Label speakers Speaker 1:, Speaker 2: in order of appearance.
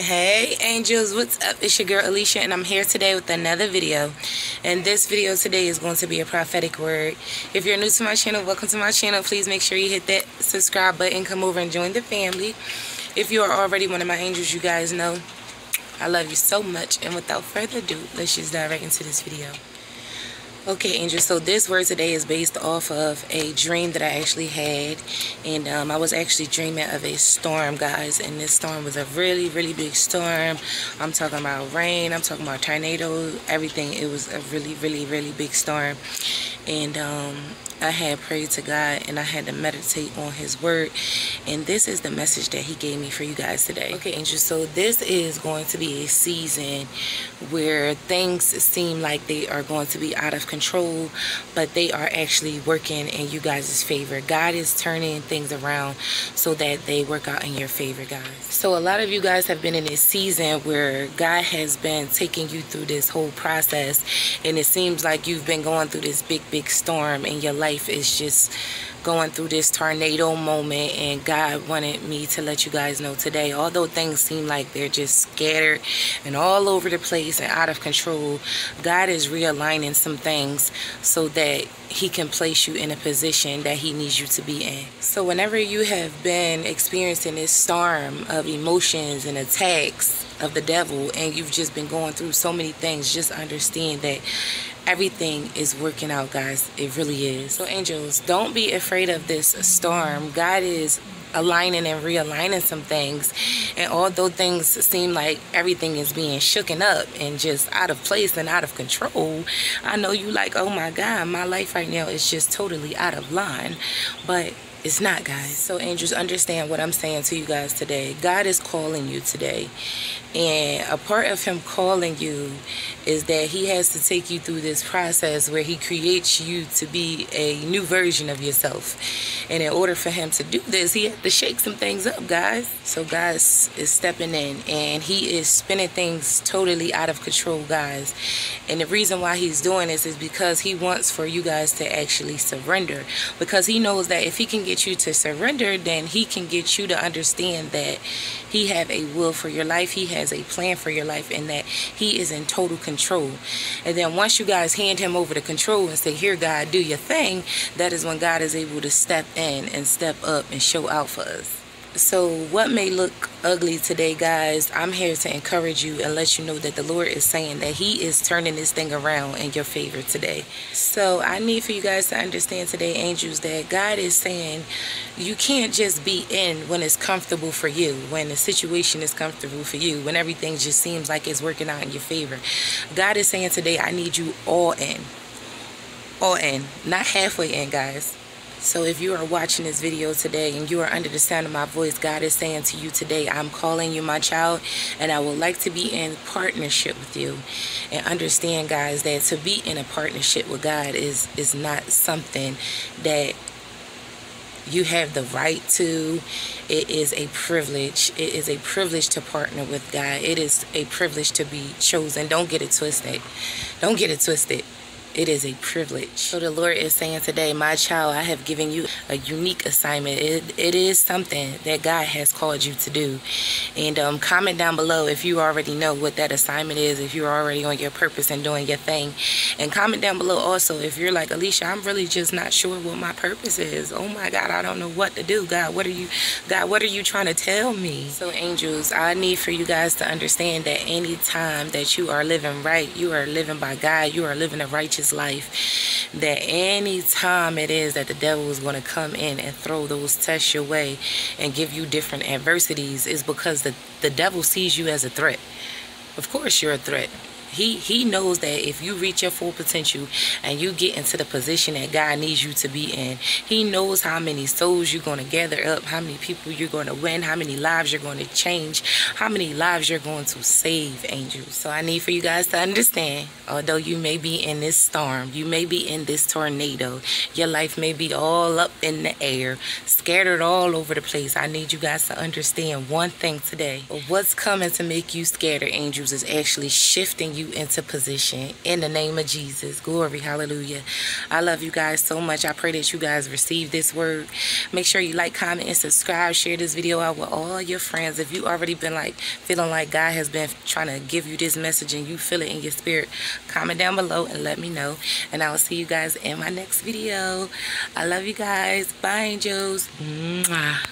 Speaker 1: Hey angels, what's up? It's your girl Alicia and I'm here today with another video. And this video today is going to be a prophetic word. If you're new to my channel, welcome to my channel. Please make sure you hit that subscribe button, come over and join the family. If you are already one of my angels, you guys know I love you so much. And without further ado, let's just dive right into this video. Okay, Angel, so this word today is based off of a dream that I actually had. And um, I was actually dreaming of a storm, guys. And this storm was a really, really big storm. I'm talking about rain. I'm talking about tornado, everything. It was a really, really, really big storm. And um, I had prayed to God and I had to meditate on his word. And this is the message that he gave me for you guys today. Okay. Angels so this is going to be a season where things seem like they are going to be out of control but they are actually working in you guys' favor. God is turning things around so that they work out in your favor guys. So a lot of you guys have been in this season where God has been taking you through this whole process and it seems like you've been going through this big big storm in your life life is just going through this tornado moment and God wanted me to let you guys know today although things seem like they're just scattered and all over the place and out of control God is realigning some things so that he can place you in a position that he needs you to be in. So whenever you have been experiencing this storm of emotions and attacks of the devil and you've just been going through so many things just understand that everything is working out guys. It really is. So angels don't be afraid of this storm. God is aligning and realigning some things. And although things seem like everything is being shooken up and just out of place and out of control i know you like oh my god my life right now is just totally out of line. But it's not, guys. So, angels, understand what I'm saying to you guys today. God is calling you today. And a part of Him calling you is that He has to take you through this process where He creates you to be a new version of yourself. And in order for Him to do this, He had to shake some things up, guys. So, God is stepping in and He is spinning things totally out of control, guys. And the reason why He's doing this is because He wants for you guys to actually surrender. Because He knows that if He can get you to surrender, then he can get you to understand that he have a will for your life. He has a plan for your life and that he is in total control. And then once you guys hand him over the control and say, here, God, do your thing, that is when God is able to step in and step up and show out for us. So what may look ugly today, guys, I'm here to encourage you and let you know that the Lord is saying that he is turning this thing around in your favor today. So I need for you guys to understand today, angels, that God is saying you can't just be in when it's comfortable for you, when the situation is comfortable for you, when everything just seems like it's working out in your favor. God is saying today, I need you all in. All in. Not halfway in, guys so if you are watching this video today and you are under the sound of my voice, God is saying to you today, I'm calling you my child and I would like to be in partnership with you. And understand, guys, that to be in a partnership with God is, is not something that you have the right to. It is a privilege. It is a privilege to partner with God. It is a privilege to be chosen. Don't get it twisted. Don't get it twisted. It is a privilege. So the Lord is saying today, my child, I have given you a unique assignment. It, it is something that God has called you to do. And um, comment down below if you already know what that assignment is, if you're already on your purpose and doing your thing. And comment down below also if you're like, Alicia, I'm really just not sure what my purpose is. Oh my God, I don't know what to do. God, what are you, God, what are you trying to tell me? So angels, I need for you guys to understand that any time that you are living right, you are living by God, you are living a righteous life that any time it is that the devil is going to come in and throw those tests your way and give you different adversities is because the, the devil sees you as a threat. Of course you're a threat. He he knows that if you reach your full potential and you get into the position that God needs you to be in, he knows how many souls you're going to gather up, how many people you're going to win, how many lives you're going to change, how many lives you're going to save, angels. So I need for you guys to understand, although you may be in this storm, you may be in this tornado, your life may be all up in the air, scattered all over the place. I need you guys to understand one thing today. What's coming to make you scared, angels, is actually shifting you you into position in the name of Jesus. Glory, hallelujah. I love you guys so much. I pray that you guys receive this word. Make sure you like, comment, and subscribe. Share this video out with all your friends. If you already been like feeling like God has been trying to give you this message and you feel it in your spirit, comment down below and let me know. And I will see you guys in my next video. I love you guys. Bye, angels. Mwah.